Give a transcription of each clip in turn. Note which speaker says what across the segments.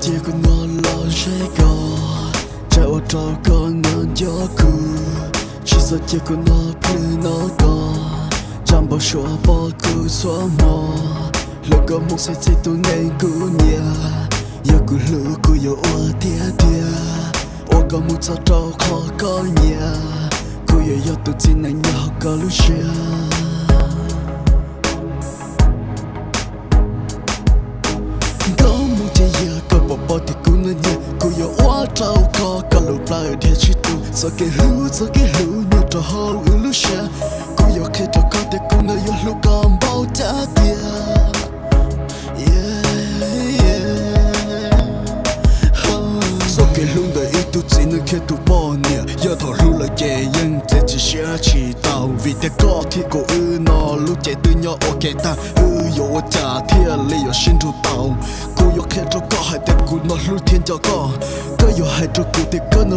Speaker 1: chỉ có nó lo sẽ có. Chạy ô tô có ngân gió cù chỉ sợ chỉ có nó cứ nó có chẳng bao số bỏ cứ xóa mò lúc có một sẽ chỉ tôi nên cứ nhà giờ cứ lũ cứ giờ ô thia thia, ô có một sao trâu khó có nhà cứ giờ giờ tôi chỉ nên nhau có lúc xưa bỏ thì cứ ngơ nhẹ cô yêu quá trao khó cả lúc lại để chỉ tu. So cái hữu so cái hữu như trò hò ưu lưu xe đời chỉ nên khi tu bỏ nhỉ giờ thọ lũ là dễ nhưng chỉ chỉ sẽ chỉ tao vì thế có khi cô ư nó lũ chạy từ nhỏ ok ta ư yêu trả thiên lý yêu sinh tu tao cô yêu khi trò có hai thế cú nó lưu thiên cho có có yo hai cho cú thì có nó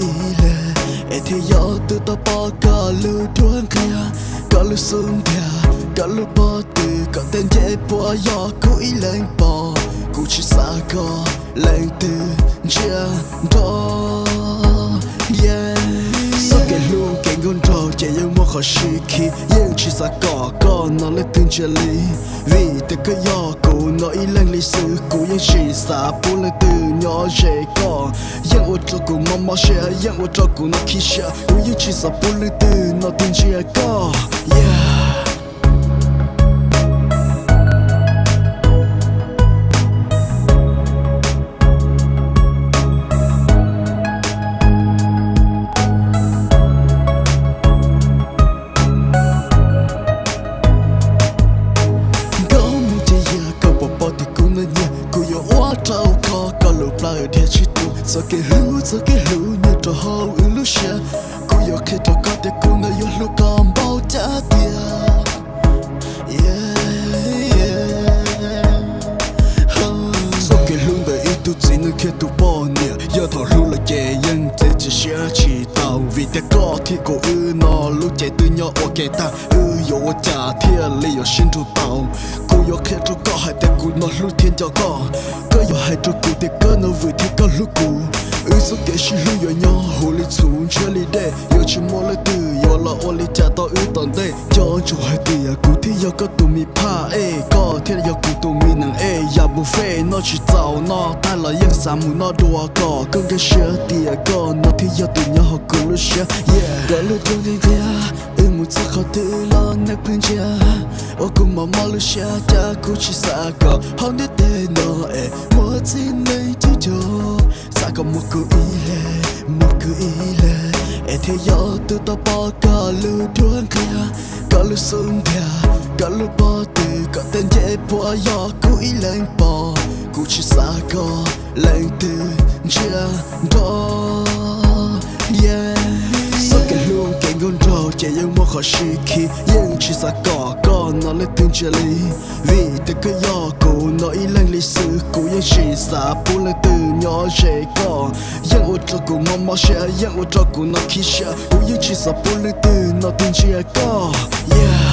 Speaker 1: ý lệ ê thì yo từ ta bỏ cả lưu thuần kia cả lưu sung thia cả lưu bỏ từ cả tên dễ bỏ yo cú ý bỏ cú chỉ xa có lên từ chia đó yeah so cái luôn cái ngon trò chạy yêu mua khó suy nhưng chỉ xa có có nó lấy từng chia li, vì từ cái yo cũ nó ý lịch sử cũ nhưng chỉ xa bố lên ko je ko yang wo zu gu ma ma she yang wo zu gu ni ki she wu yu chi sa bu li du no tin ji ko yeah chỉ so cái lũ so cái lũ như trò hao ư lũ xe. Cô yêu khi trò có thể cô ngờ yêu lũ còn bao Yeah, yeah. So cái lũ đời ít tu zi nên khi tu bo nhẹ giờ to lu là ye yang te chi xia chi tao vì ko có thì cô ư lu che chạy từ nhỏ ke ta. Ư yêu cha thiên li yo sinh tu tao cô yêu khi trò có hai tay cô nó lũ thiên cho có có yêu hai trò cô thì có nó vui thì có lũ cô hồ lý xuống chưa lý đệ yêu chỉ mua lấy từ yêu là ô lý trả tao ư tận đây cho chủ hai cô thì mi mi buffet chỉ ta là sa cái thì tự nhau học yeah. Có lúc đi kia một chiếc khó tự lo, nếp bên chia ô, cùng mà mà lúc ta cô chỉ xa có không để tên nó ê mua xin lấy chứ cho xa có một cứ ý lệ, một cứ ý lệ. Ê thế yo từ ta bỏ cả lưu duan kia cả lưu sung thia cả lưu bỏ từ. Cả tên je bỏ yo ku i lên bỏ Ku chi xa có, lên từ chia đó khashi ki yang chi sa ka ka na le tin che li vi te ka ya ko no i lang li su ko yang chi sa pu le tu nyo she ko yang o tro ko ma ma she yang o tro ko na ki she ko yang chi sa pu le tu na tin che ka. Yeah.